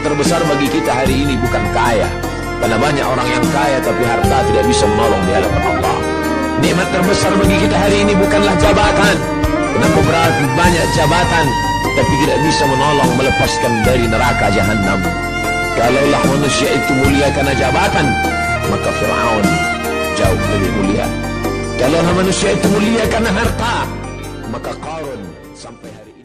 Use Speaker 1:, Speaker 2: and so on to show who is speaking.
Speaker 1: terbesar bagi kita hari ini bukan kaya. Karena banyak orang yang kaya tapi harta tidak bisa menolong di hadapan Allah. Nikmat terbesar bagi kita hari ini bukanlah jabatan. Kenapa berarti banyak jabatan tapi tidak bisa menolong melepaskan dari neraka jahanam. Kalaulah manusia itu mulia karena jabatan, maka Fir'aun jauh lebih mulia. Kalaulah manusia itu mulia karena harta, maka Qarun sampai hari ini.